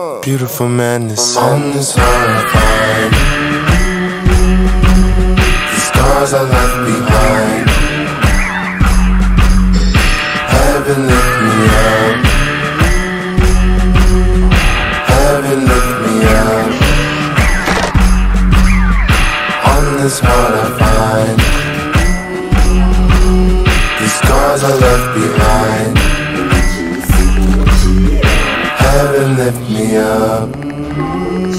Beautiful madness. On this find The scars I left behind. Heaven lift me up. Heaven lift me up. On this heart I find. The scars I left behind lift me up.